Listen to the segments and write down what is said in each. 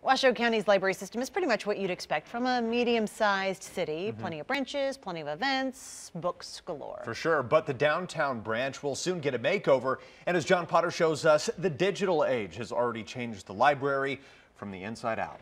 Washoe County's library system is pretty much what you'd expect from a medium-sized city. Mm-hmm. Plenty of branches, plenty of events, books galore. For sure, but the downtown branch will soon get a makeover. And as John Potter shows us, the digital age has already changed the library from the inside out.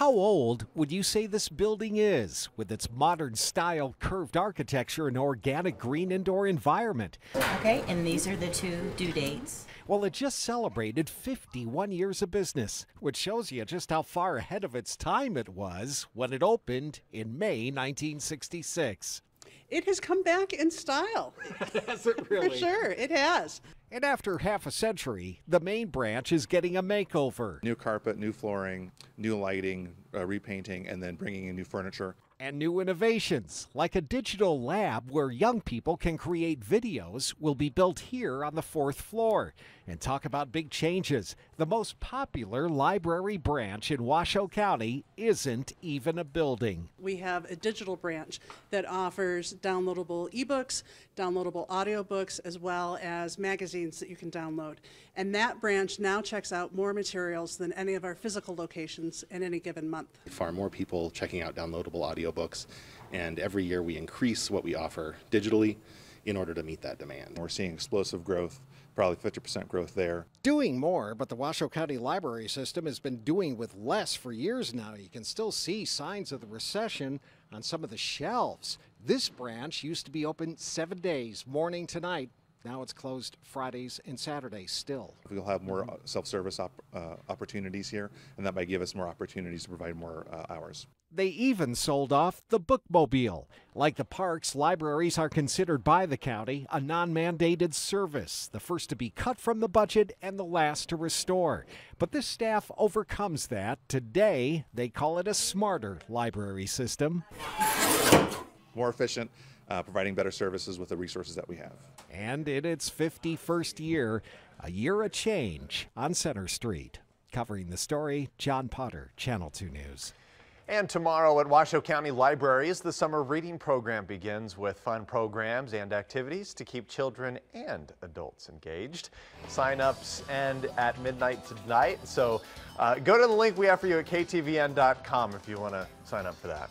How old would you say this building is with its modern style curved architecture and organic green indoor environment? Okay, and these are the two due dates. Well, it just celebrated 51 years of business, which shows you just how far ahead of its time it was when it opened in May 1966. It has come back in style. Has it really? For sure, it has. And after half a century, the main branch is getting a makeover. New carpet, new flooring, new lighting, uh, repainting, and then bringing in new furniture. And new innovations, like a digital lab where young people can create videos, will be built here on the fourth floor. And talk about big changes. The most popular library branch in Washoe County isn't even a building. We have a digital branch that offers downloadable ebooks, downloadable audiobooks, as well as magazines that you can download. And that branch now checks out more materials than any of our physical locations in any given month. far more people checking out downloadable audiobooks, and every year we increase what we offer digitally in order to meet that demand. We're seeing explosive growth, probably 50% growth there. doing more, but the Washoe County Library System has been doing with less for years now. You can still see signs of the recession on some of the shelves. This branch used to be open seven days, morning to night. Now it's closed Fridays and Saturdays still. We'll have more uh, self-service op- uh, opportunities here, and that might give us more opportunities to provide more uh, hours. They even sold off the bookmobile. Like the parks, libraries are considered by the county a non mandated service, the first to be cut from the budget and the last to restore. But this staff overcomes that. Today, they call it a smarter library system. More efficient, uh, providing better services with the resources that we have. And in its 51st year, a year of change on Center Street. Covering the story, John Potter, Channel 2 News. And tomorrow at Washoe County Libraries, the summer reading program begins with fun programs and activities to keep children and adults engaged. Sign-ups end at midnight tonight, so uh, go to the link we have for you at ktvn.com if you want to sign up for that.